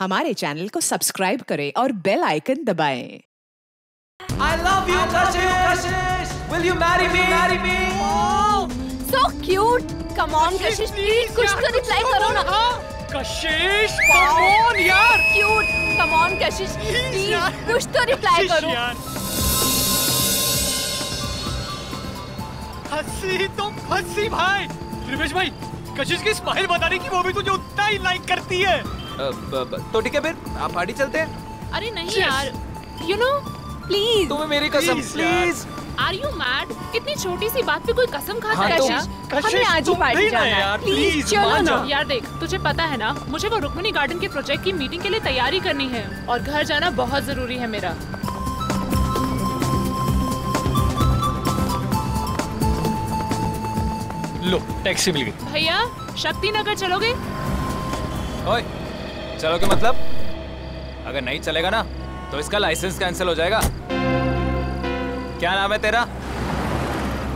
हमारे चैनल को सब्सक्राइब करें और बेल आइकन दबाएँ। I love you, Kashish. Will you marry me? Marry me. So cute. Come on, Kashish, please कुछ तो रिप्लाई करो ना. कशिश कम ऑन यार Cute. Come on, Kashish, please कुछ तो रिप्लाई कशिश करो. यार हँसी तो हँसी भाई रिवेश भाई कशिश की स्माइल बताने की वो भी तुझे उतना ही लाइक करती है तो ठीक है फिर आप पार्टी चलते हैं। अरे नहीं. यार यू नो Please. तुम्हें मेरी कसम। प्लीज़ आर यू मैड कितनी छोटी सी बात पे कोई कसम खाता हाँ, है तो- हमें आज ही पार्टी जाना है. यार प्लीज़ चलो ना. यार देख तुझे पता है ना मुझे वो रुक्मिणी गार्डन के प्रोजेक्ट की मीटिंग के लिए तैयारी करनी है और घर जाना बहुत ज़रूरी है मेरा। लो टैक्सी मिल गई। भैया शक्ति नगर चलोगे? ओए। चलो के मतलब? अगर नहीं चलेगा ना तो इसका लाइसेंस कैंसिल हो जाएगा। क्या नाम है तेरा?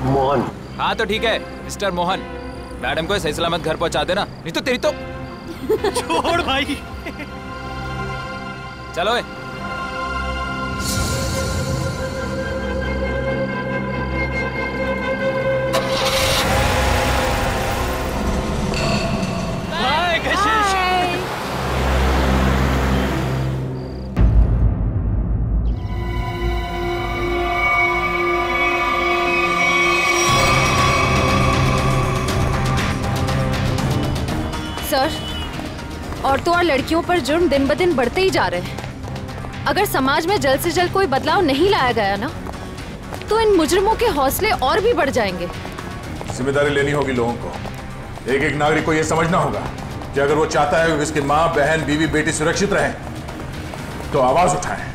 मोहन। हाँ तो ठीक है मिस्टर मोहन। मैडम को सही सलामत घर पहुँचा देना नहीं तो तेरी तो छोड़ भाई। चलो ए। और लड़कियों पर जुर्म दिन ब दिन बढ़ते ही जा रहे हैं। अगर समाज में जल्द से जल्द कोई बदलाव नहीं लाया गया ना तो इन मुजरिमों के हौसले और भी बढ़ जाएँगे। ज़िम्मेदारी लेनी होगी लोगों को। एक एक नागरिक को यह समझना होगा कि अगर वो चाहता है कि उसकी माँ बहन बीवी बेटी सुरक्षित रहे तो आवाज़ उठाएँ।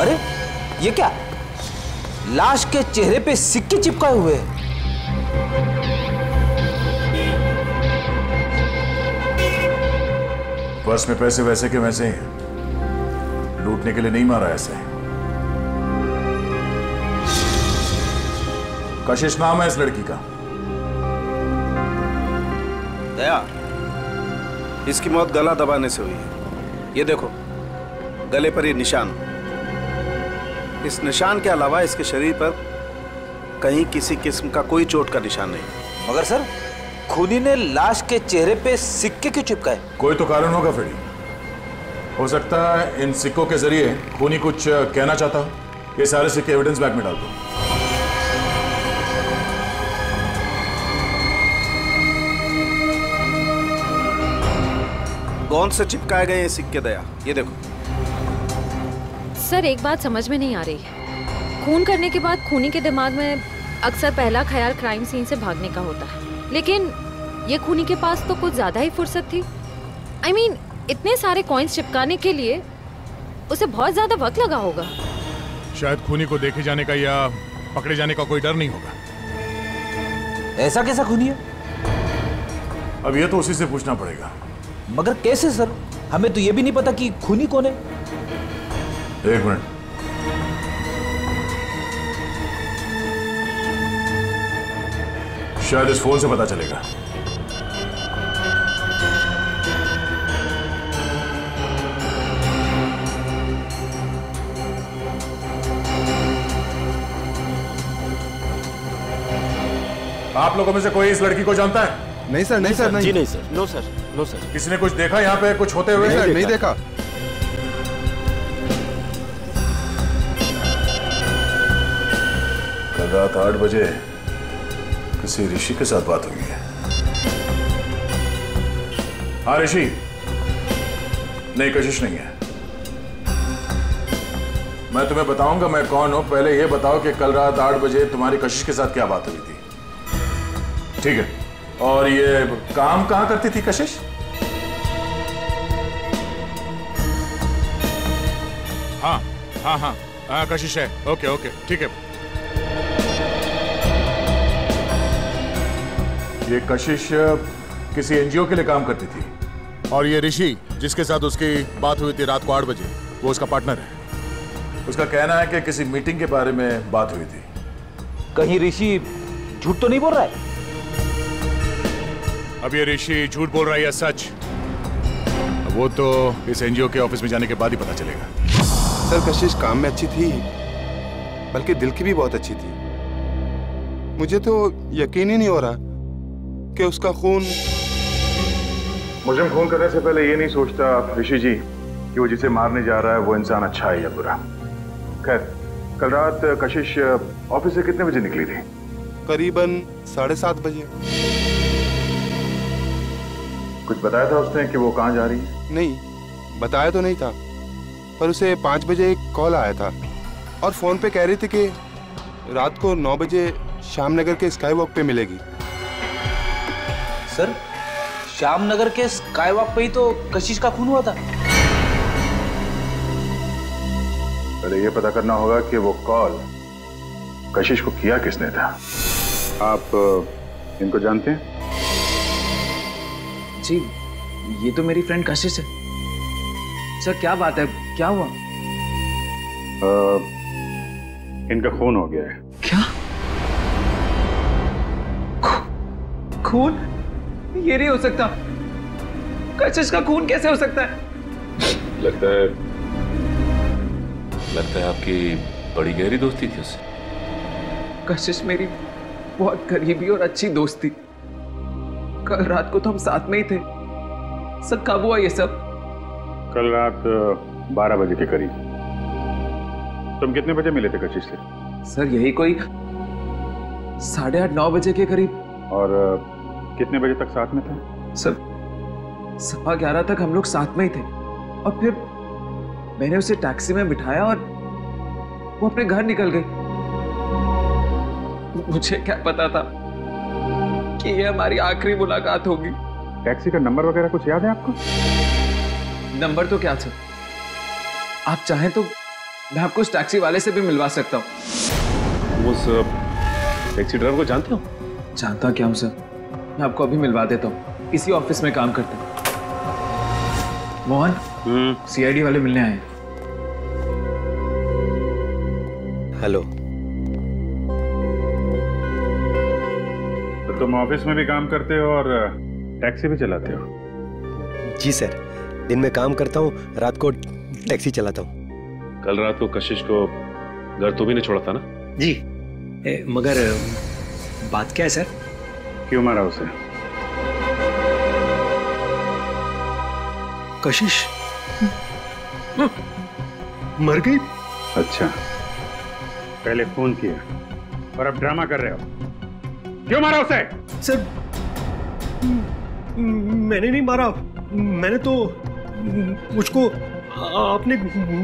अरे ये क्या? लाश के चेहरे पे सिक्के चिपकाए हुए हैं। पर्स में पैसे वैसे के वैसे ही हैं। लूटने के लिए नहीं मारा ऐसे। कशिश नाम है इस लड़की का। दया इसकी मौत गला दबाने से हुई है। ये देखो गले पर ये निशान। इस निशान के अलावा इसके शरीर पर कहीं किसी किस्म का कोई चोट का निशान नहीं। मगर सर खूनी ने लाश के चेहरे पे सिक्के क्यों चिपकाए? कोई तो कारण होगा फिर। हो सकता है इन सिक्कों के ज़रिए खूनी कुछ कहना चाहता हो। ये सारे सिक्के एविडेंस बैग में डाल दो। कौन से चिपकाए गए ये सिक्के दया? ये देखो। सर एक बात समझ में नहीं आ रही। खून करने के बाद खूनी के दिमाग में अक्सर पहला ख्याल क्राइम सीन से भागने का होता है। लेकिन ये खूनी के पास तो कुछ ज़्यादा ही फुर्सत थी। आई I मीन mean, इतने सारे कॉइन्स चिपकाने के लिए उसे बहुत ज़्यादा वक्त लगा होगा। शायद खूनी को देखे जाने का या पकड़े जाने का कोई डर नहीं होगा। ऐसा कैसा खूनी है? अब ये तो उसी से पूछना पड़ेगा। मगर कैसे सर? हमें तो ये भी नहीं पता कि खूनी कौन है। एक मिनट। शायद इस फ़ोन से पता चलेगा। आप लोगों में से कोई इस लड़की को जानता है? नहीं सर नहीं सर नहीं। जी नहीं sir. No sir no sir. किसी ने कुछ देखा यहाँ पे कुछ होते हुए? नहीं सर नहीं देखा। कल रात आठ बजे किसी ऋषि के साथ बात हुई है। हाँ ऋषि। नहीं, कशिश नहीं है। मैं तुम्हें बताऊँगा मैं कौन हूँ। पहले यह बताओ कि कल रात आठ बजे तुम्हारी कशिश के साथ क्या बात हुई थी। ठीक है। और ये काम कहाँ करती थी कशिश? हाँ हाँ हाँ। हाँ कशिश है। Okay okay. ठीक है। ये कशिश किसी एनजीओ के लिए काम करती थी। और ये ऋषि जिसके साथ उसकी बात हुई थी रात को आठ बजे वो उसका पार्टनर है। उसका कहना है कि किसी मीटिंग के बारे में बात हुई थी। कहीं ऋषि झूठ तो नहीं बोल रहा है? अब ये ऋषि झूठ बोल रहा है या सच? वो तो इस एनजीओ के ऑफ़िस में जाने के बाद ही पता चलेगा। सर कशिश काम में अच्छी थी बल्कि दिल की भी बहुत अच्छी थी। मुझे तो यकीन ही नहीं हो रहा कि उसका खून। मुझे फ़ोन करने से पहले ये नहीं सोचता ऋषि जी कि वो जिसे मारने जा रहा है वो इंसान अच्छा है या बुरा। खैर कल रात कशिश ऑफ़िस से कितने बजे निकली थी? करीबन साढ़े सात बजे। कुछ बताया था उसने कि वो कहाँ जा रही है? नहीं बताया तो नहीं था पर उसे पाँच बजे एक कॉल आया था और फ़ोन पे कह रही थी कि रात को नौ बजे श्यामनगर के स्काई वॉक पे मिलेगी। सर श्यामनगर के स्काई वॉक पे ही तो कशिश का खून हुआ था। पहले ये पता करना होगा कि वो कॉल कशिश को किया किसने था। आप इनको जानते हैं? जी ये तो मेरी फ्रेंड कशिश है। सर क्या बात है? क्या हुआ? अ, इनका खून हो गया है। क्या? खून? ये नहीं हो सकता। कशिश का खून कैसे हो सकता है? लगता है लगता है आपकी बड़ी गहरी दोस्ती थी उससे। कशिश मेरी बहुत करीबी और अच्छी दोस्त थी। कल रात को तो हम साथ में ही थे। सर कब हुआ ये सब? कल रात बारह बजे के करीब। तुम कितने बजे मिले थे कशिश से? सर यही कोई साढ़े आठ नौ बजे के करीब। और कितने बजे तक साथ में थे? सर सवा ग्यारह तक हम लोग साथ में ही थे। और फिर मैंने उसे टैक्सी में बिठाया और वो अपने घर निकल गई। मुझे क्या पता था कि ये हमारी आखिरी मुलाकात होगी। टैक्सी का नंबर वगैरह कुछ याद है आपको? नंबर तो क्या था आप चाहें तो मैं आपको उस टैक्सी वाले से भी मिलवा सकता हूँ। उस टैक्सी ड्राइवर को जानते हो? जानता क्या हूँ सर? मैं आपको अभी मिलवा देता हूँ। इसी ऑफ़िस में काम करते हैं। मोहन सीआईडी वाले मिलने आए हैं। हेलो। तो तुम ऑफ़िस में भी काम करते हो और टैक्सी भी चलाते हो? जी सर दिन में काम करता हूँ रात को टैक्सी चलाता हूँ। कल रात को कशिश को घर तो भी नहीं छोड़ा था ना? जी। ए, मगर बात क्या है सर? क्यों मारा उसे? कशिश। मर गई? अच्छा। पहले फ़ोन किया और अब ड्रामा कर रहे हो। क्यों मारा उसे? सर मैंने नहीं मारा। मैंने तो मुझको आपने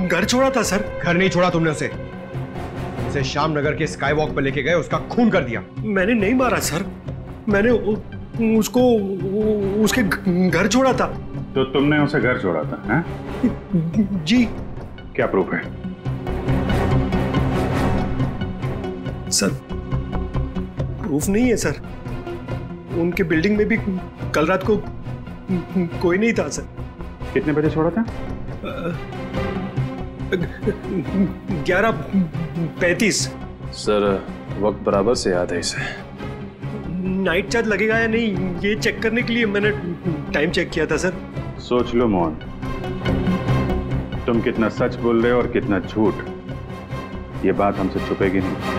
घर छोड़ा था सर। घर नहीं छोड़ा तुमने उसे। उसे श्याम नगर के स्काई वॉक पर लेके गए उसका खून कर दिया। मैंने नहीं मारा सर। मैंने उ, उसको उ, उसके घर छोड़ा था। तो तुमने उसे घर छोड़ा था हैं? जी। क्या प्रूफ है? सर प्रूफ नहीं है सर। उनके बिल्डिंग में भी कल रात को कोई नहीं था सर। कितने बजे छोड़ा था? ग्यारह पैंतीस। सर वक्त बराबर से याद है इसे। नाइट चार्ज लगेगा या नहीं, ये चेक करने के लिए मैंने टाइम चेक किया था सर सोच लो मोहन तुम कितना सच बोल रहे हो और कितना झूठ। ये बात हमसे छुपेगी नहीं।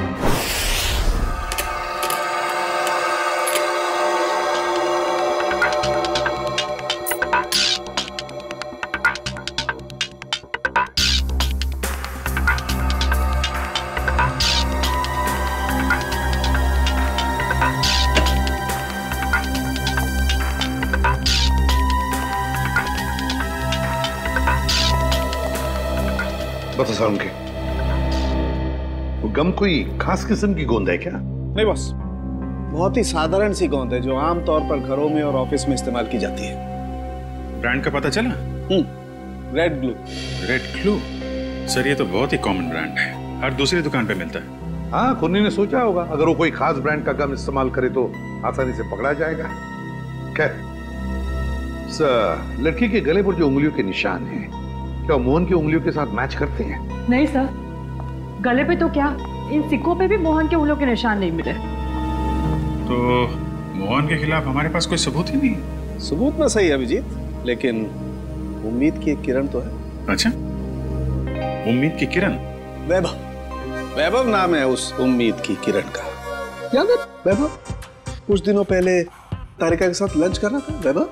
गम कोई खास किस्म की गोंद है क्या? नहीं बस। बहुत ही साधारण सी गोंद है जो आम तौर पर घरों में और ऑफ़िस में इस्तेमाल की जाती है। ब्रांड का पता चला? Red glue red clue sir ये तो बहुत ही कॉमन ब्रांड है। हर दूसरी दुकान पे मिलता है। हाँ कुन्नी ने सोचा होगा अगर वो कोई खास ब्रांड का गम इस्तेमाल करे तो आसानी से पकड़ा जाएगा। खैर सर लड़की के गले पर जो उंगलियों के निशान हैं क्या वो मोहन की उंगलियों के साथ मैच करते हैं? नहीं सर। गले पे तो क्या? इन सिक्कों पे भी मोहन के उंगलियों के निशान नहीं मिले। तो मोहन के खिलाफ हमारे पास कोई सबूत ही नहीं? सबूत ना सही अभिजीत। लेकिन उम्मीद की एक किरण तो है। अच्छा? उम्मीद की किरण? वैभव। वैभव नाम है उस उम्मीद की किरण का। याद है वैभव? कुछ दिनों पहले तारिका के साथ लंच कर रहा था वैभव?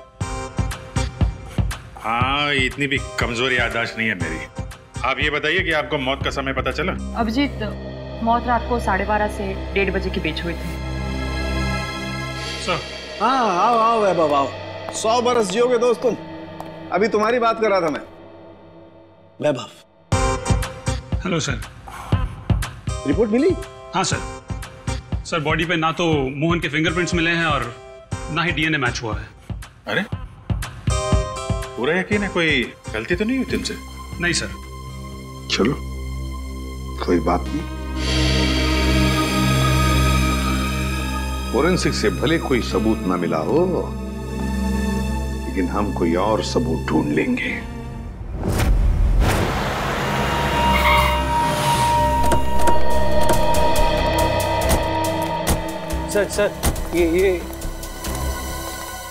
हाँ इतनी भी कमज़ोर याददाश्त नहीं है मेरी। आप ये बताइए कि आपको मौत का समय पता चला? अभिजीत मौत रात को साढ़े बारह से डेढ़ बजे के बीच हुई थी। हाँ आओ आओ वैभव आओ। सौ बरस जियोगे दोस्त तुम। अभी तुम्हारी बात कर रहा था मैं। वैभव। हेलो सर रिपोर्ट मिली? हाँ सर सर बॉडी पे ना तो मोहन के फिंगरप्रिंट्स मिले हैं और ना ही डीएनए मैच हुआ है। अरे पूरा यकीन है? कोई गलती तो नहीं हुई तुमसे? नहीं सर चलो कोई बात नहीं। फोरेंसिक से भले कोई सबूत ना मिला हो लेकिन हम कोई और सबूत ढूंढ लेंगे। सर सर ये ये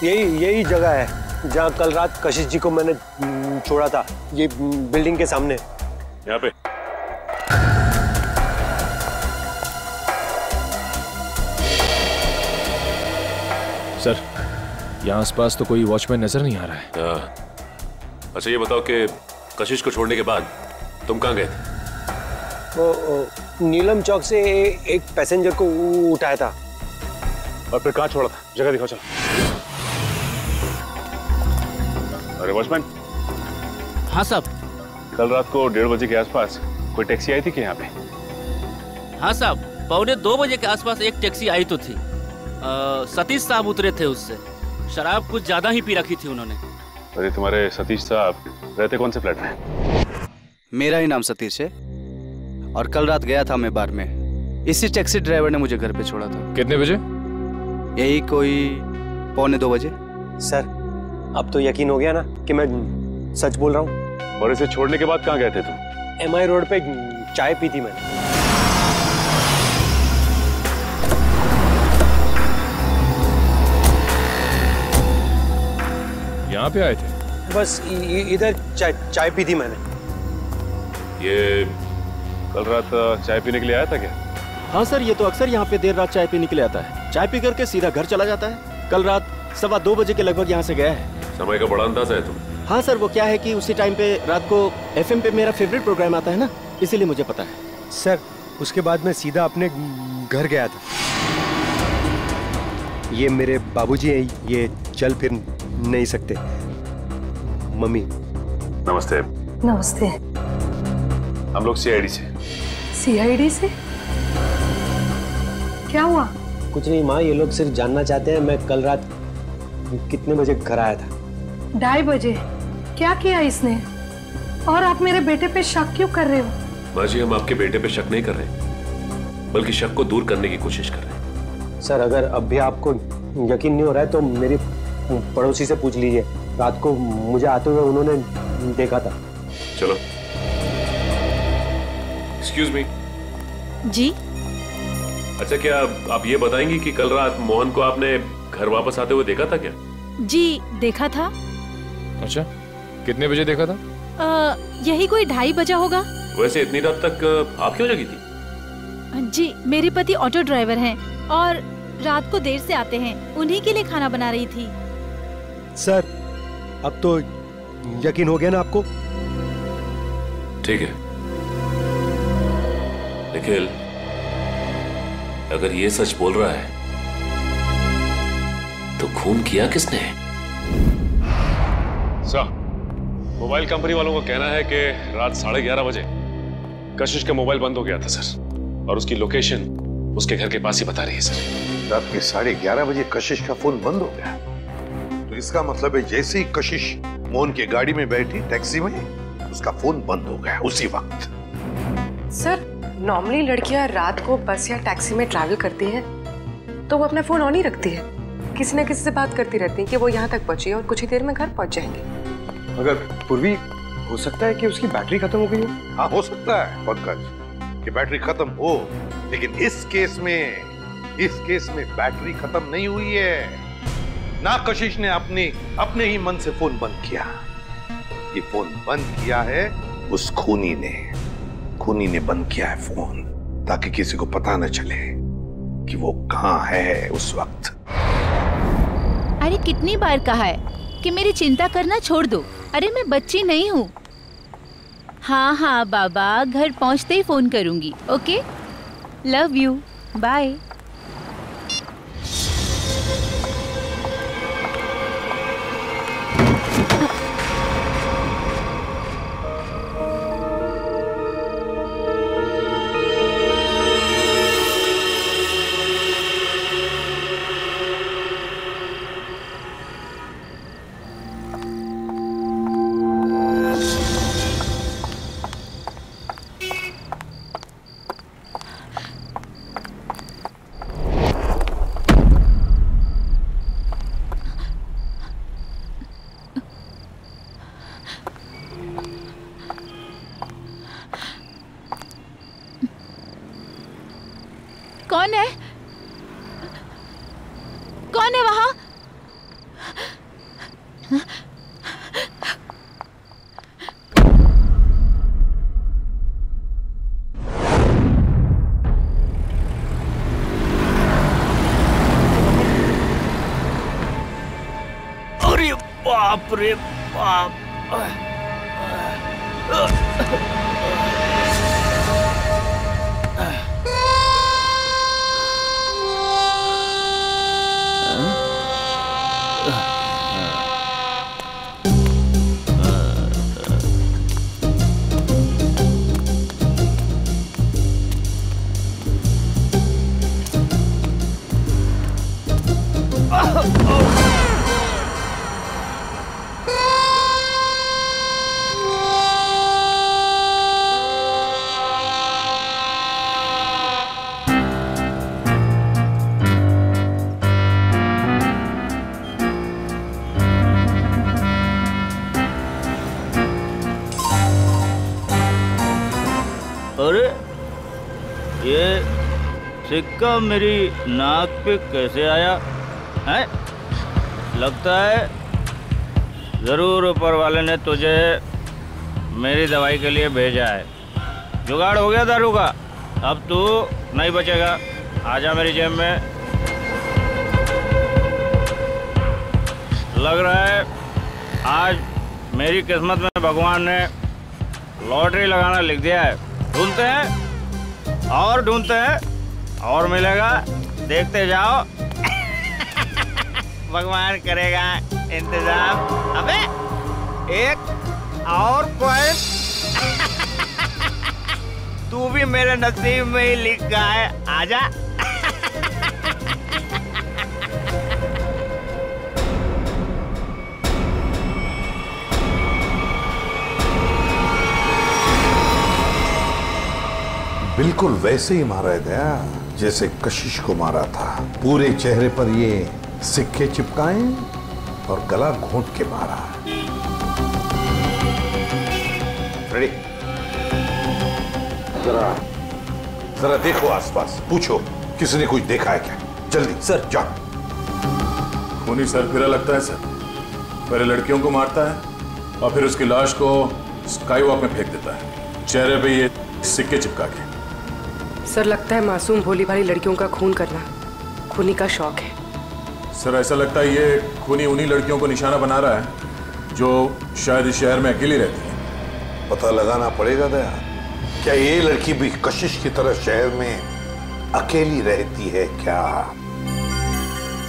यही यही जगह है जहाँ कल रात कशिश जी को मैंने हम्म, छोड़ा था ये हम्म, बिल्डिंग के सामने। यहाँ पे। सर यहाँ आसपास तो कोई वॉचमैन नज़र नहीं आ रहा है। हाँ। अच्छा ये बताओ कि कशिश को छोड़ने के बाद तुम कहाँ गए? वो, नीलम चौक से एक पैसेंजर को उठाया था। और फिर कहाँ छोड़ा था? जगह दिखाओ चलो। अरे वॉचमैन हाँ साहब। कल रात को डेढ़ बजे के आसपास कोई टैक्सी आई थी कि यहाँ पे? हाँ साहब पौने दो बजे के आसपास एक टैक्सी आई तो थी। सतीश साहब उतरे थे उससे। शराब कुछ ज़्यादा ही पी रखी थी उन्होंने। अरे तुम्हारे सतीश साहब रहते कौन से फ्लैट में? मेरा ही नाम सतीश है और कल रात गया था मैं बार में। इसी टैक्सी ड्राइवर ने मुझे घर पे छोड़ा था। कितने बजे? यही कोई पौने दो बजे। सर अब तो यकीन हो गया ना कि मैं सच बोल रहा हूँ। और इसे छोड़ने के बाद कहाँ गए थे तुम? एम आई रोड पे चाय पी थी मैंने। यहाँ पे आए थे? बस इधर चाय चाय पी थी मैंने। ये कल रात चाय पीने के लिए आया था क्या? हाँ सर ये तो अक्सर यहाँ पे देर रात चाय पीने के लिए आता है। चाय पी करके सीधा घर चला जाता है। कल रात सवा दो बजे के लगभग यहाँ से गया है। समय का बड़ा अंदाज़ा है तुम। हाँ। सर वो क्या है कि उसी टाइम पे रात को एफएम पे मेरा फेवरेट प्रोग्राम आता है ना इसीलिए मुझे पता है। सर उसके बाद मैं सीधा अपने घर गया था। ये मेरे बाबूजी हैं ये चल फिर नहीं सकते। मम्मी। नमस्ते। नमस्ते। हम लोग सीआईडी से। सीआईडी से? क्या हुआ? कुछ नहीं माँ ये लोग सिर्फ़ जानना चाहते हैं मैं कल रात कितने बजे घर आया था। ढाई बजे। क्या किया इसने? और आप मेरे बेटे पे शक क्यों कर रहे हो? माँ जी हम आपके बेटे पे शक नहीं कर रहे बल्कि शक को दूर करने की कोशिश कर रहे हैं। सर अगर अब भी आपको यकीन नहीं हो रहा है तो मेरी पड़ोसी से पूछ लीजिए। रात को मुझे आते हुए उन्होंने देखा था। चलो। एक्सक्यूज मी जी? अच्छा क्या आप ये बताएँगी कि कल रात मोहन को आपने घर वापस आते हुए देखा था क्या? जी देखा था। अच्छा कितने बजे देखा था? अ, यही कोई ढाई बजा होगा। वैसे इतनी रात तक आप क्यों जगी थी? जी मेरे पति ऑटो ड्राइवर हैं और रात को देर से आते हैं। उन्हीं के लिए खाना बना रही थी। सर अब तो यकीन हो गया ना आपको? ठीक है। निखिल अगर ये सच बोल रहा है तो खून किया किसने? सर मोबाइल कंपनी वालों का कहना है कि रात साढ़े ग्यारह बजे कशिश का मोबाइल बंद हो गया था सर। और उसकी लोकेशन उसके घर के पास ही बता रही है सर। रात के साढ़े ग्यारह बजे कशिश का फ़ोन बंद हो गया। तो इसका मतलब है जैसे ही कशिश मोहन की गाड़ी में बैठी टैक्सी में उसका फ़ोन बंद हो गया उसी वक्त। सर नॉर्मली लड़कियाँ रात को बस या टैक्सी में ट्रैवल करती हैं तो वो अपना फ़ोन ऑन ही रखती है। किसी न किसी से बात करती रहती है कि वो यहाँ तक पहुँची और कुछ ही देर में घर पहुँच जाएँगे। मगर पूर्वी हो सकता है कि उसकी बैटरी खत्म हो गई हो। हाँ हो सकता है पंकज कि बैटरी खत्म हो लेकिन इस केस में इस केस में बैटरी खत्म नहीं हुई है। ना कशिश ने अपने अपने ही मन से फ़ोन बंद किया। ये फ़ोन बंद किया है उस खूनी ने। खूनी ने बंद किया है फ़ोन ताकि किसी को पता न चले कि वो कहाँ है उस वक्त। अरे कितनी बार कहा है कि मेरी चिंता करना छोड़ दो। अरे, मैं बच्ची नहीं हूँ। हाँ हाँ बाबा, घर पहुँचते ही फ़ोन करूँगी, ओके? Love you, bye. सिक्का मेरी नाक पे कैसे आया? है? लगता है ज़रूर ऊपर वाले ने तुझे मेरी दवाई के लिए भेजा है। जुगाड़ हो गया दारू का। अब तू नहीं बचेगा। आजा मेरी जेब में। लग रहा है आज मेरी किस्मत में भगवान ने लॉटरी लगाना लिख दिया है। ढूंढते हैं? और ढूंढते हैं? और मिलेगा। देखते जाओ। भगवान करेगा इंतज़ाम। अबे, एक और पॉइंट तू भी मेरे नसीब में ही लिखा है। आजा। बिल्कुल वैसे ही मारा गया जैसे कशिश को मारा था। पूरे चेहरे पर ये सिक्के चिपकाए और गला घोंट के मारा। रेडी जरा जरा देखो आसपास। पूछो किसी ने कुछ देखा है क्या? जल्दी, सर, जाओ। खूनी सर फिरा लगता है, सर। पहले लड़कियों को मारता है और फिर उसकी लाश को स्काई वॉक में फेंक देता है। चेहरे पे ये सिक्के चिपका के। सर लगता है मासूम भोली भाली लड़कियों का खून करना खूनी का शौक है। सर ऐसा लगता है ये खूनी उन्हीं लड़कियों को निशाना बना रहा है जो शायद इस शहर में अकेली रहती है। पता लगाना पड़ेगा दया। क्या ये लड़की भी कशिश की तरह शहर में अकेली रहती है क्या?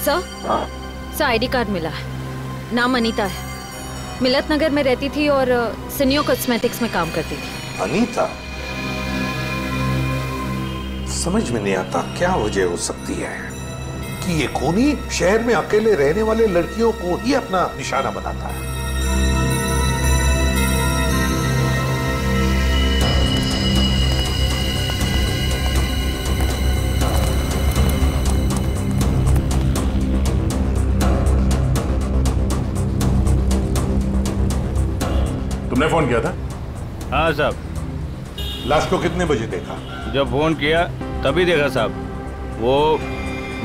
सर? सर आईडी कार्ड मिला है। नाम अनीता है। मिलत नगर में रहती थी और सिनियो कॉस्मेटिक्स में काम करती थी। अनीता? समझ में नहीं आता क्या वजह हो सकती है कि ये खूनी शहर में अकेले रहने वाले लड़कियों को ही अपना निशाना बनाता है। तुमने फ़ोन किया था? हाँ साहब। लास्ट को कितने बजे देखा? जब फ़ोन किया तभी देखा साहब। वो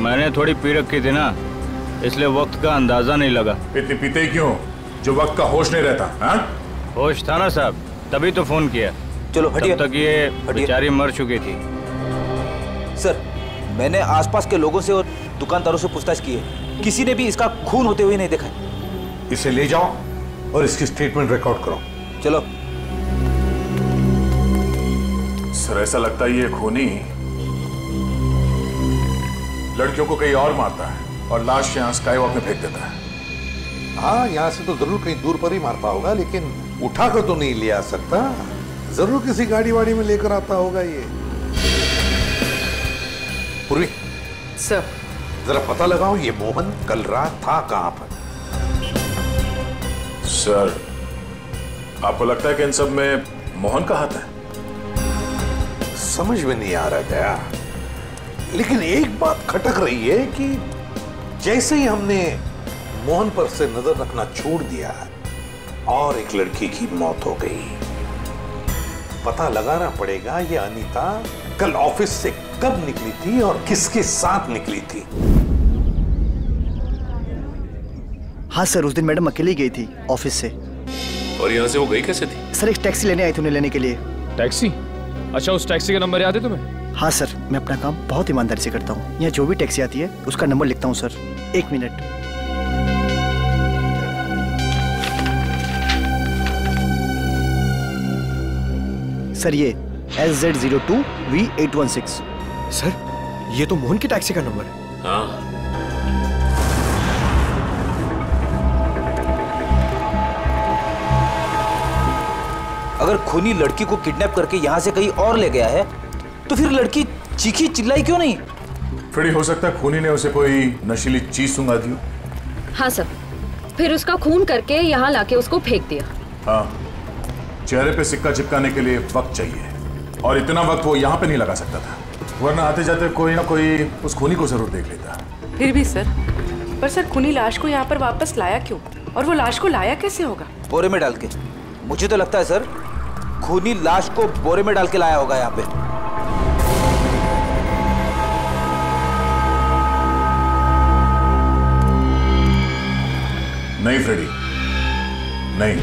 मैंने थोड़ी पी रखी थी ना इसलिए वक्त का अंदाज़ा नहीं लगा। इतनी पीते ही क्यों? जो वक्त का होश नहीं रहता हाँ? होश था ना साहब तभी तो फ़ोन किया। चलो हटिए। तब तक ये बेचारी मर चुकी थी। सर मैंने आसपास के लोगों से और दुकानदारों से पूछताछ की है। किसी ने भी इसका खून होते हुए नहीं देखा इसे ले जाओ और इसकी स्टेटमेंट रिकॉर्ड करो। चलो। सर ऐसा लगता है ये खूनी लड़कियों को कहीं और मारता है और लाश यहाँ स्काई वॉक में फेंक देता है। हाँ यहाँ से तो ज़रूर कहीं दूर पर ही मारता होगा लेकिन उठाकर तो नहीं ले आ सकता। ज़रूर किसी गाड़ी वाड़ी में लेकर आता होगा ये। पूर्वी सर। जरा पता लगाओ ये मोहन कल रात था कहाँ पर? सर आपको लगता है कि इन सब में मोहन का हाथ है? समझ में नहीं आ रहा गया लेकिन एक बात खटक रही है कि जैसे ही हमने मोहन पर से नज़र रखना छोड़ दिया और एक लड़की की मौत हो गई पता लगाना पड़ेगा ये अनीता कल ऑफ़िस से कब निकली थी और किसके साथ निकली थी। हाँ सर उस दिन मैडम अकेली गई थी ऑफ़िस से। और यहाँ से वो गई कैसे थी? सर एक टैक्सी लेने आई थी उन्हें लेने के लिए। टैक्सी? अच्छा उस टैक्सी का नंबर याद है तुम्हें? हाँ सर मैं अपना काम बहुत ईमानदारी से करता हूँ। यहाँ जो भी टैक्सी आती है उसका नंबर लिखता हूँ सर। एक मिनट। सर ये S Z zero two V eight one six sir ये तो मोहन की टैक्सी का नंबर है। हाँ। अगर खूनी लड़की को किडनैप करके यहाँ से कहीं और ले गया है तो फिर लड़की चीखी चिल्लाई क्यों नहीं? फिर हो सकता खूनी ने उसे कोई नशीली चीज़ सुंगा दी हाँ। सर फिर उसका खून करके यहाँ लाके उसको फेंक दिया। हाँ चेहरे पे सिक्का चिपकाने के लिए वक्त चाहिए। और इतना वक्त वो यहाँ पे नहीं लगा सकता था। वरना आते जाते कोई ना कोई उस खूनी को ज़रूर देख लेता। फिर भी सर पर सर खूनी लाश को यहाँ पर वापस लाया क्यों? और वो लाश को लाया कैसे होगा? बोरे में डाल के। मुझे तो लगता है सर खूनी लाश को बोरे में डाल के लाया होगा यहाँ पे। नहीं फ्रेडी नहीं।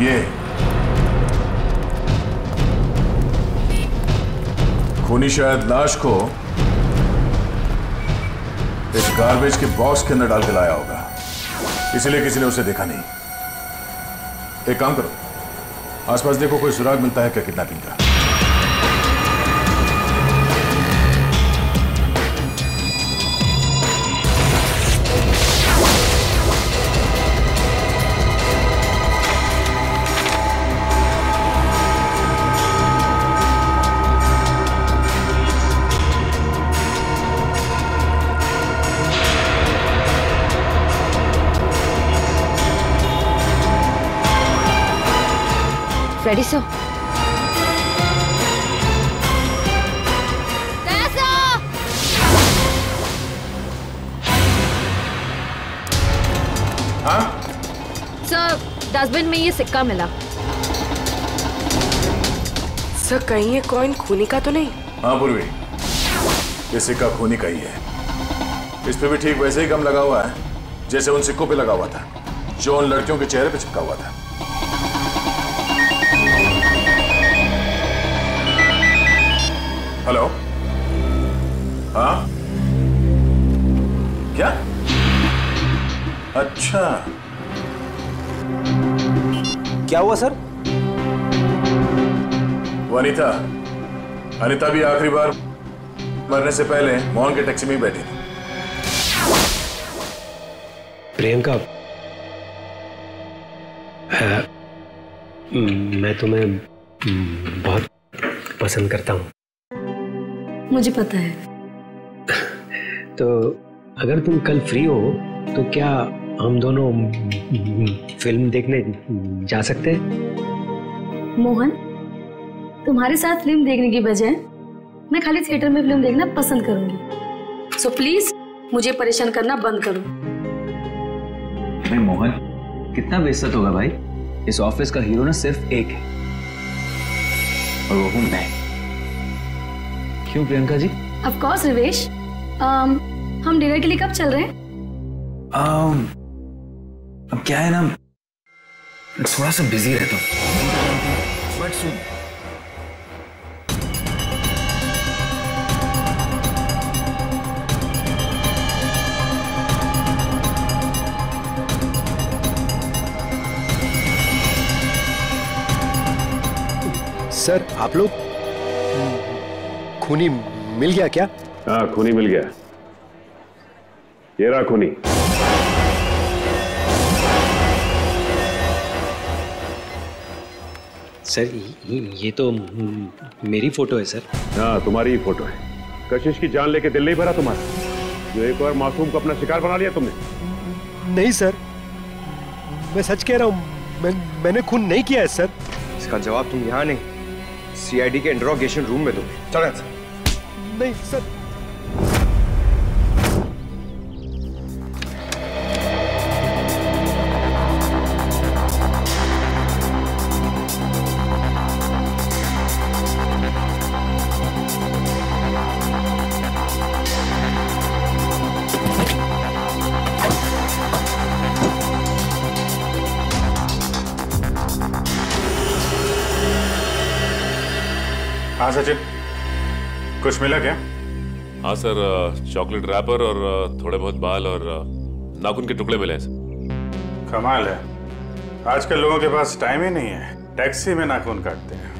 ये खूनी शायद लाश को इस गार्बेज के बॉक्स के अंदर डाल के लाया होगा। इसलिए किसी ने उसे देखा नहीं। एक काम करो। आसपास देखो कोई सुराग मिलता है क्या किडनैपिंग का फ्रेडी सर हाँ? सर डस्टबिन में ये सिक्का मिला। सर कहीं ये कॉइन खूनी का तो नहीं? हाँ पूर्वी। ये सिक्का खूनी का ही है। इस पे भी ठीक वैसे ही गम लगा हुआ है जैसे उन सिक्कों पे लगा हुआ था जो उन लड़कियों के चेहरे पे चिपका हुआ था। हेलो हाँ? क्या? अच्छा। क्या हुआ सर? वो अनिता अनिता भी आखिरी बार मरने से पहले मोहन के टैक्सी में ही बैठी थी। प्रियंका मैं तुम्हें बहुत पसंद करता हूँ। मुझे पता है। तो अगर तुम कल फ्री हो तो क्या हम दोनों फ़िल्म देखने जा सकते हैं? मोहन तुम्हारे साथ फ़िल्म देखने की बजाय मैं खाली थिएटर में फ़िल्म देखना पसंद करूँगी। सो so प्लीज़ मुझे परेशान करना बंद करो। अरे मोहन कितना बेइज्जत होगा भाई। इस ऑफ़िस का हीरो ना सिर्फ़ एक है। और वो हूँ मैं। क्यों Priyanka ji? Of course Rivesh um, हम डिनर के लिए कब चल रहे हैं? Um, अब क्या है ना? थोड़ा सा बिज़ी रहता हूँ। But soon. सर आप लोग खूनी मिल गया क्या? हाँ खूनी मिल गया। ये रहा खूनी। सर ये तो मेरी फ़ोटो है सर। हाँ तुम्हारी ही फ़ोटो है। कशिश की जान लेके दिल नहीं भरा तुम्हारा। जो एक और मासूम को अपना शिकार बना लिया तुमने। नहीं सर। मैं सच कह रहा हूँ मैं, मैंने खून नहीं किया है सर। इसका जवाब तुम यहाँ नहीं सीआईडी के इंट्रोगेशन रूम में दो चलो। नहीं सर कुछ मिला क्या? हाँ सर चॉकलेट रैपर और थोड़े बहुत बाल और नाखून के टुकड़े मिले हैं सर। कमाल है। आजकल लोगों के पास टाइम ही नहीं है। टैक्सी में नाखून काटते हैं।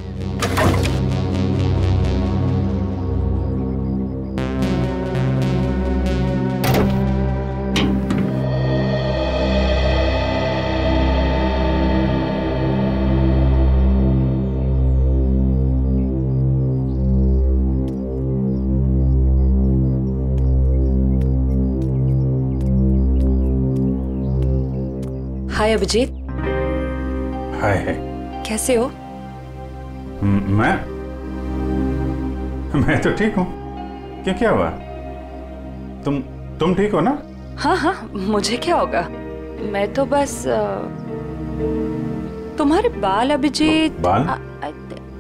हाय अभिजीत। हाय। कैसे हो? मैं मैं? तो ठीक हूँ। क्या क्या हुआ? तुम तुम ठीक हो ना? हाँ हाँ मुझे क्या होगा? मैं तो बस अ, तुम्हारे बाल अभिजीत बाल?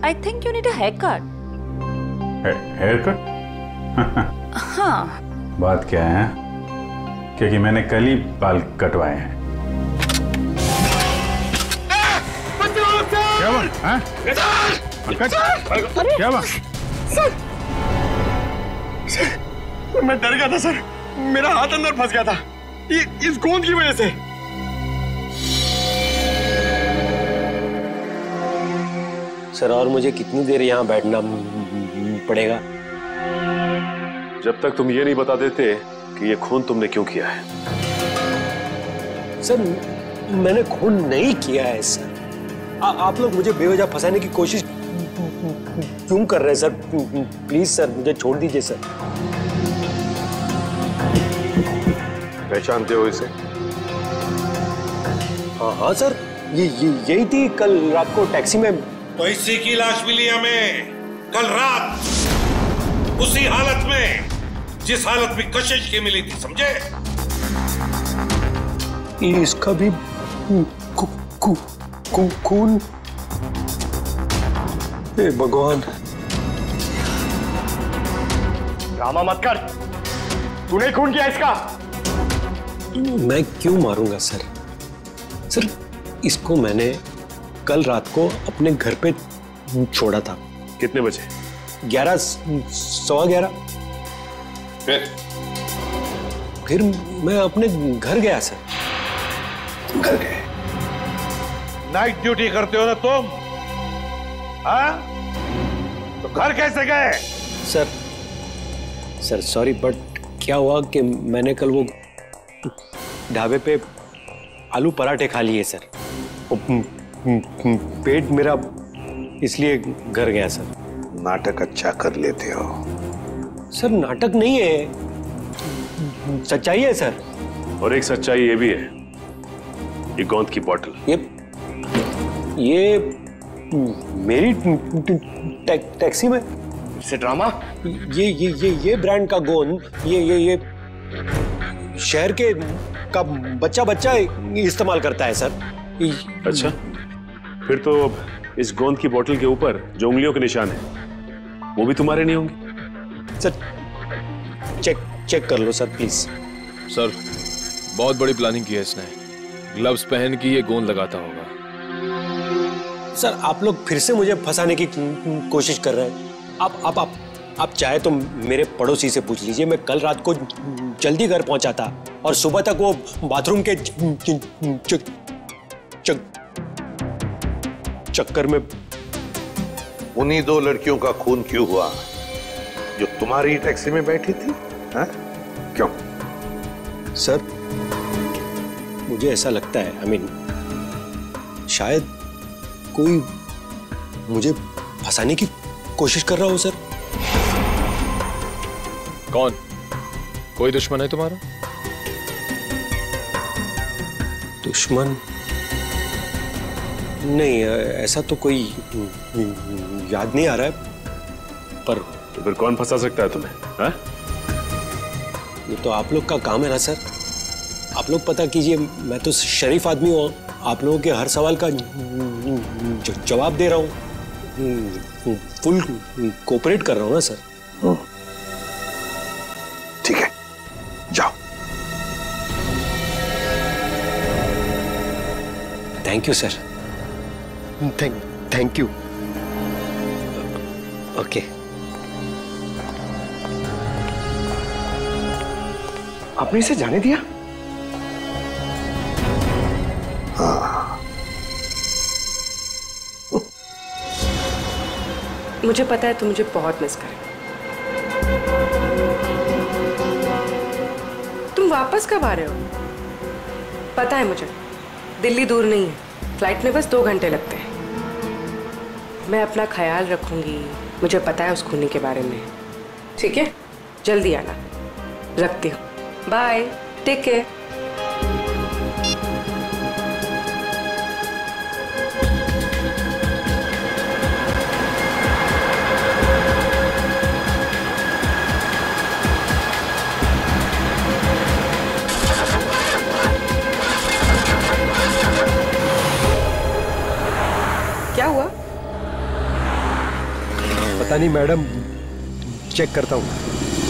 I think you need a hair cut hair cut हाँ। बात क्या है? क्योंकि मैंने कल ही बाल कटवाए हैं। क्या हुआ हाँ? पंकज क्या हुआ? मैं डर गया था सर। मेरा हाथ अंदर फंस गया था। ये इस गोंद की वजह से। सर और मुझे कितनी देर यहाँ बैठना पड़ेगा? जब तक तुम ये नहीं बता देते कि ये खून तुमने क्यों किया है। सर मैंने खून नहीं किया है सर। आ, आप लोग मुझे बेवजह फंसाने की कोशिश क्यों कर रहे हैं सर? प्लीज़ सर मुझे छोड़ दीजिए सर। पहचानते हो इसे? हाँ हाँ सर। ये, ये यही थी कल रात को टैक्सी में। तो इसी की लाश मिली हमें कल रात उसी हालत में जिस हालत में कशिश की मिली थी समझे? इसका भी कु, कु, कु, खून हे भगवान। ड्रामा मत कर। तूने खून किया इसका। मैं क्यों मारूँगा सर? सर इसको मैंने कल रात को अपने घर पे छोड़ा था। कितने बजे? ग्यारह सवा ग्यारह। फिर? फिर मैं अपने घर गया सर। घर गए? नाइट ड्यूटी करते हो ना तुम? हाँ? तो घर कैसे गए? सर सर सॉरी बट क्या हुआ कि मैंने कल वो ढाबे पे आलू पराठे खा लिए सर? पेट मेरा इसलिए घर गया सर। नाटक अच्छा कर लेते हो। सर नाटक नहीं है। सच्चाई है सर। और एक सच्चाई ये भी है। ये गोंद की बॉटल। ये ये, मेरी टैक्सी में से ड्रामा ये ये ये ये ब्रांड का गोंद ये ये ये शहर के का बच्चा बच्चा इस्तेमाल करता है सर अच्छा फिर तो इस गोंद की बोतल के ऊपर जो उंगलियों के निशान है वो भी तुम्हारे नहीं होंगे सर चेक चेक कर लो सर प्लीज़ सर बहुत बड़ी प्लानिंग की है इसने ग्लव्स पहन के ये गोंद लगाता होगा सर आप लोग फिर से मुझे फंसाने की कोशिश कर रहे हैं। आप आप आप आप चाहे तो मेरे पड़ोसी से पूछ लीजिए। मैं कल रात को जल्दी घर पहुँचा था और सुबह तक वो बाथरूम के चक, चक, चक्कर में उन्हीं दो लड़कियों का खून क्यों हुआ? जो तुम्हारी टैक्सी में बैठी थी हा? क्यों? सर मुझे ऐसा लगता है। आई I मीन mean, शायद कोई मुझे फंसाने की कोशिश कर रहा हो सर? कौन? कोई दुश्मन है तुम्हारा? दुश्मन? नहीं ऐसा तो कोई याद नहीं आ रहा है। पर तो फिर कौन फंसा सकता है तुम्हें हा? ये तो आप लोग का काम है ना सर। आप लोग पता कीजिए मैं तो शरीफ आदमी हूँ। आप लोगों के हर सवाल का जवाब दे रहा हूँ। फुल कोऑपरेट कर रहा हूँ ना सर। ठीक है जाओ। Thank you sir thank thank you okay आपने इसे जाने दिया? मुझे पता है तुम मुझे बहुत मिस करे तुम वापस कब आ रहे हो? पता है मुझे। दिल्ली दूर नहीं है। फ़्लाइट में बस दो घंटे लगते हैं। मैं अपना ख्याल रखूँगी। मुझे पता है उस खूनी के बारे में। ठीक है? जल्दी आना। रखती हूँ। बाय टेक केयर नहीं मैडम चेक करता हूँ।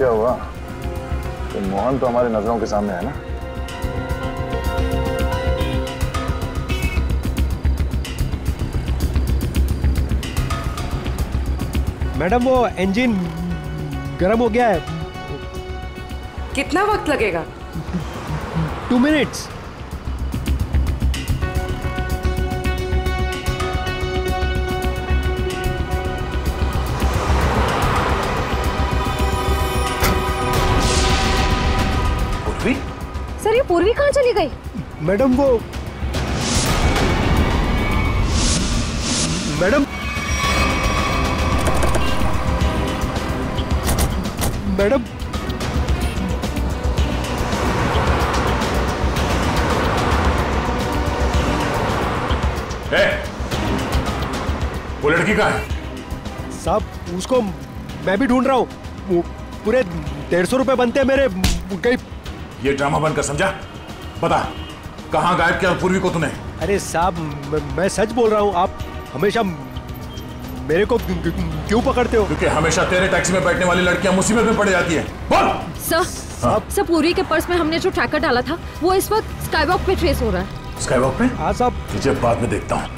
क्या हुआ? तो मोहन तो हमारी नज़रों के सामने है ना? मैडम वो इंजन गर्म हो गया है। कितना वक्त लगेगा? टू मिनट्स पूर्वी कहाँ चली गई? मैडम वो मैडम मैडम ए, वो लड़की कहाँ है? साहब उसको मैं भी ढूंढ रहा हूँ। वो पूरे डेढ़ सौ रुपए बनते हैं मेरे कहीं ये ड्रामा बंद कर समझा? बता कहाँ गायब किया पूर्वी को तूने? अरे साहब मैं सच बोल रहा हूँ आप हमेशा मेरे को क्यों- पकड़ते हो? क्योंकि हमेशा तेरे टैक्सी में बैठने वाली लड़कियाँ मुसीबत में पड़ जाती है। बोल! सर सर पूर्वी के पर्स में हमने जो ट्रैकर डाला था वो इस वक्त स्काईवॉक पे ट्रेस हो रहा है। स्काईवॉक पे? हाँ साहब। तुझे बाद में देखता हूँ।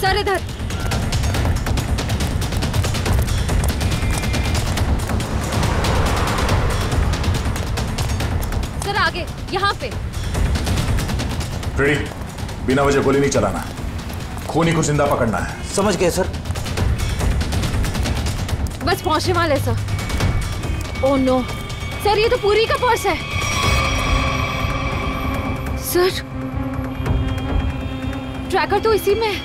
सर इधर। सर आगे यहाँ पे। रेडी बिना वजह गोली नहीं चलाना। खूनी को ज़िंदा पकड़ना है। समझ गए सर। बस पहुँचने वाले सर। ओह नो सर ये तो पूरी का पर्स है। सर। ट्रैकर तो इसी में है।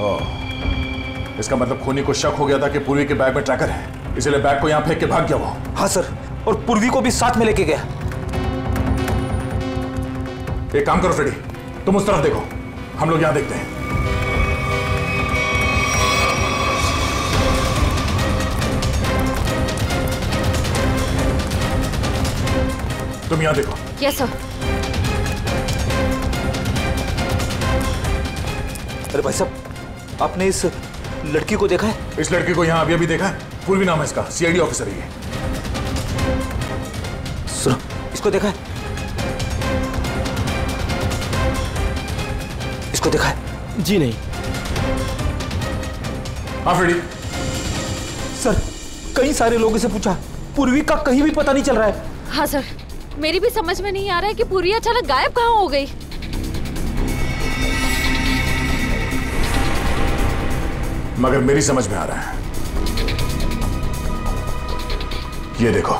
ओह, इसका मतलब खूनी को शक हो गया था कि पूर्वी के बैग में ट्रैकर है। इसलिए बैग को यहाँ फेंक के भाग गया वो। हाँ सर। और पूर्वी को भी साथ में लेके गया। एक काम करो फ्रेडी तुम उस तरफ़ देखो। हम लोग यहाँ देखते हैं। तुम यहाँ देखो। यस सर अरे भाई साहब आपने इस लड़की को देखा है? इस लड़की को यहाँ अभी अभी देखा है। पूर्वी नाम है इसका। सीआईडी ऑफिसर ही है। सुनो इसको देखा है? इसको देखा है? जी नहीं। हाँ फ्रेडी सर कई सारे लोगों से पूछा। पूर्वी का कहीं भी पता नहीं चल रहा है। हाँ सर। मेरी भी समझ में नहीं आ रहा है कि पूरी अचानक गायब कहाँ हो गई। मगर मेरी समझ में आ रहा है। ये देखो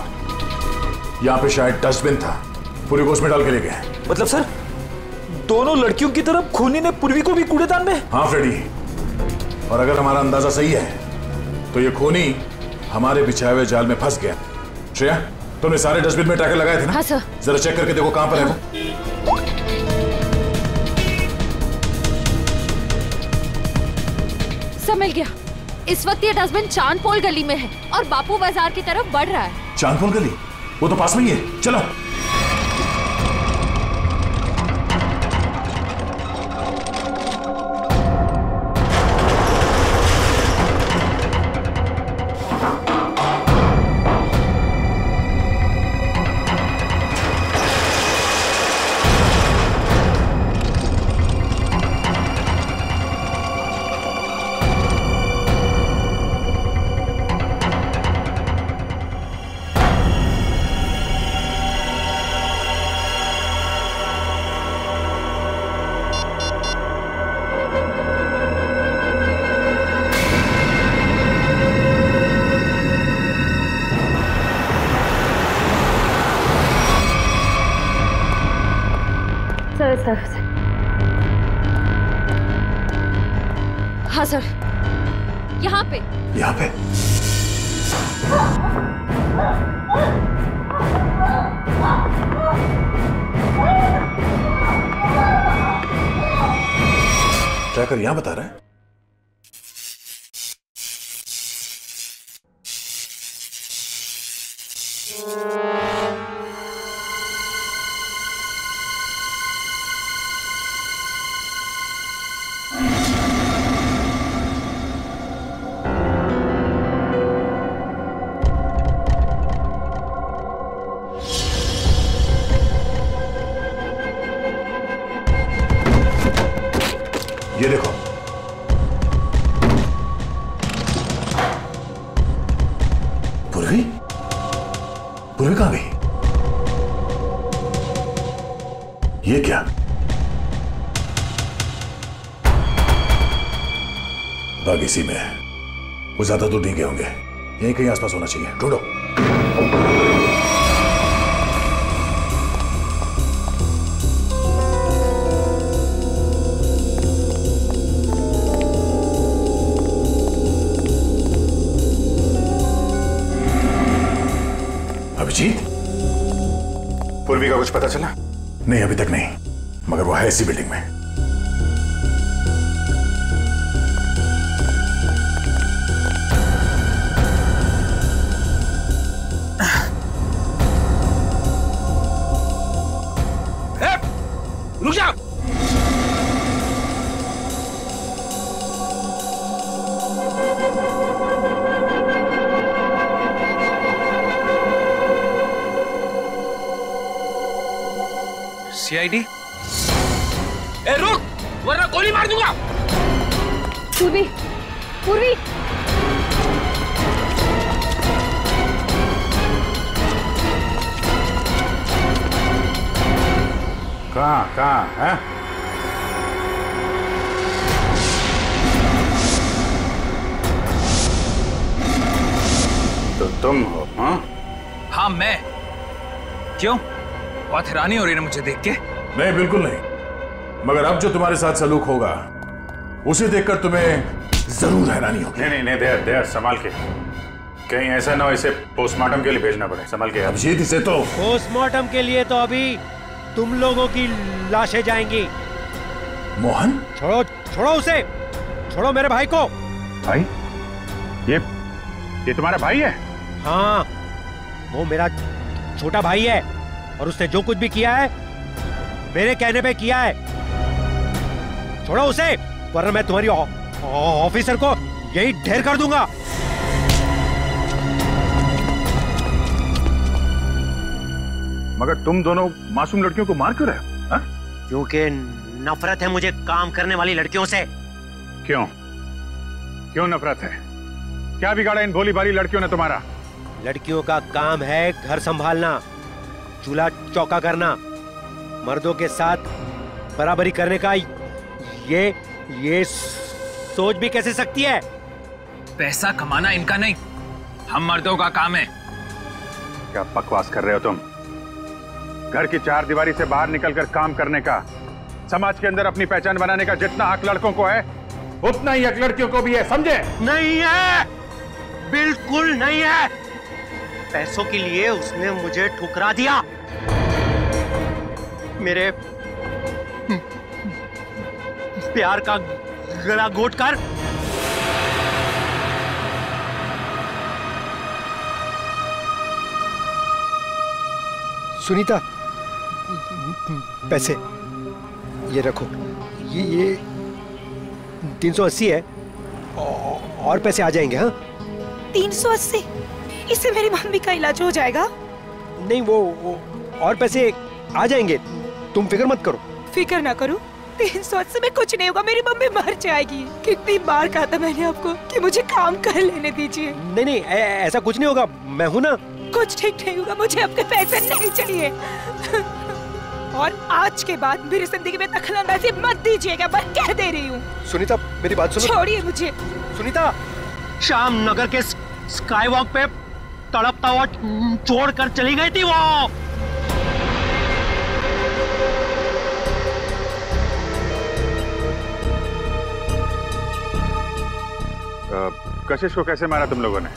यहाँ पे शायद डस्टबिन था। पूरी को उसमें डाल के ले गए। मतलब सर? दोनों लड़कियों की तरफ़ खूनी ने पूर्वी को भी कूड़ेदान में। हाँ फ्रेडी और अगर हमारा अंदाज़ा सही है तो ये खूनी हमारे बिछाए हुए जाल में फंस गया। श्रेया तुमने सारे डस्टबिन में ट्रैकर लगाए थे ना? हाँ सर। जरा चेक करके देखो कहाँ पर है वो। सब मिल गया। इस वक्त ये डस्टबिन चांदपोल गली में है और बापू बाज़ार की तरफ़ बढ़ रहा है। चांदपोल गली? वो तो पास में ही है। चलो। Sir sir sir. हाँ सर। यहाँ पे। यहाँ पे। ट्रैकर यहाँ बता रहा है। दूर नहीं गए होंगे। यहीं कहीं आसपास होना चाहिए। ढूंढो। अभिजीत? पूर्वी का कुछ पता चला? नहीं अभी तक नहीं। मगर वो है इसी बिल्डिंग में। हैरानी हो रही है ना मुझे देख के? नहीं बिल्कुल नहीं। मगर अब जो तुम्हारे साथ सलूक होगा उसे देखकर तुम्हें ज़रूर हैरानी होगी। नहीं नहीं नहीं दया दया संभाल के। कहीं ऐसा ना हो इसे पोस्टमार्टम के लिए भेजना पड़े। संभाल के। अभिजीत इसे तो पोस्टमार्टम के लिए तो अभी तुम लोगों की लाशें जाएँगी। मोहन? छोड़ो छोड़ो उसे। छोड़ो मेरे भाई को। भाई? ये ये तुम्हारा भाई है? हाँ वो मेरा छोटा भाई है। और उसने जो कुछ भी किया है मेरे कहने पे किया है। छोड़ो उसे वरना मैं तुम्हारी ऑफिसर को यही ढेर कर दूँगा। मगर तुम दोनों मासूम लड़कियों को मार क्यों रहे हो हाँ? क्योंकि नफरत है मुझे काम करने वाली लड़कियों से। क्यों? क्यों नफरत है? क्या बिगाड़ा इन भोली भाली लड़कियों ने तुम्हारा? लड़कियों का काम है घर संभालना। चूल्हा चौका करना मर्दों के साथ बराबरी करने का ये ये सोच भी कैसे सकती है? पैसा कमाना इनका नहीं हम मर्दों का काम है। क्या बकवास कर रहे हो तुम? घर की चार दीवारी से बाहर निकलकर काम करने का समाज के अंदर अपनी पहचान बनाने का जितना हक लड़कों को है उतना ही हक लड़कियों को भी है समझे? नहीं है! बिल्कुल नहीं है! पैसों के लिए उसने मुझे ठुकरा दिया। मेरे प्यार का गला घोट कर। सुनीता पैसे ये रखो। ये ये तीन सौ अस्सी है। और पैसे आ जाएँगे हाँ? तीन सौ अस्सी? इससे मेरी मम्मी का इलाज हो जाएगा? नहीं वो, वो और पैसे आ जाएँगे। तुम फ़िक्र मत करो। फ़िक्र ना करो। तीन सौ अस्सी में कुछ नहीं होगा। मेरी मम्मी मर जाएगी। कितनी बार कहा था मैंने आपको कि मुझे काम कर लेने दीजिए। नहीं नहीं ऐ- ऐसा कुछ नहीं होगा। मैं हूँ ना। कुछ ठीक नहीं होगा। मुझे आपके पैसे नहीं चाहिए। और आज के बाद मेरी ज़िंदगी में दखलंदाजी मत दीजिएगा। मैं कह दे रही हूँ। सुनीता मेरी बात सुनो। छोड़िए मुझे। सुनीता। शाम नगर के स्काई वॉक पे तड़पता हुआ छोड़ कर चली गई थी वो। कशिश को कैसे मारा तुम लोगों ने?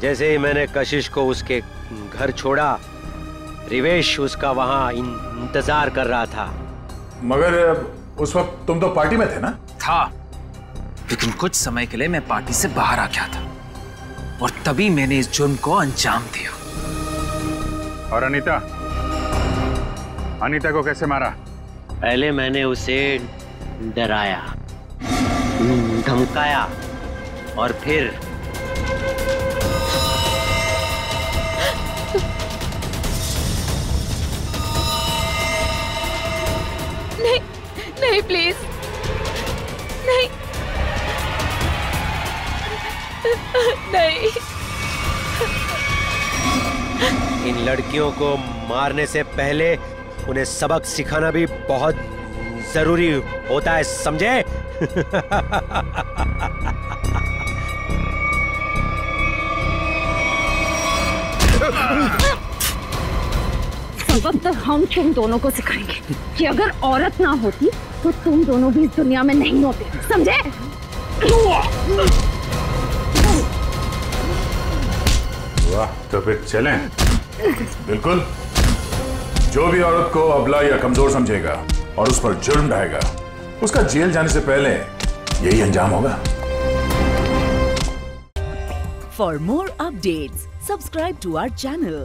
जैसे ही मैंने कशिश को उसके घर छोड़ा रिवेश उसका वहाँ इंतज़ार कर रहा था। मगर उस वक्त तुम तो पार्टी में थे ना? था। लेकिन कुछ समय के लिए मैं पार्टी से बाहर आ गया था। और तभी मैंने इस जुर्म को अंजाम दिया। और अनीता? अनीता को कैसे मारा? पहले मैंने उसे डराया धमकाया। और फिर नहीं नहीं प्लीज़ नहीं. नहीं. इन लड़कियों को मारने से पहले उन्हें सबक सिखाना भी बहुत ज़रूरी होता है समझे? सबक तो हम तुम दोनों को सिखाएँगे कि अगर औरत ना होती तो तुम दोनों भी इस दुनिया में नहीं होते। समझे? वाह तो फिर चलें। बिल्कुल। जो भी औरत को अबला या कमज़ोर समझेगा और उस पर जुर्म ढाएगा उसका जेल जाने से पहले यही अंजाम होगा। For more update subscribe to our channel,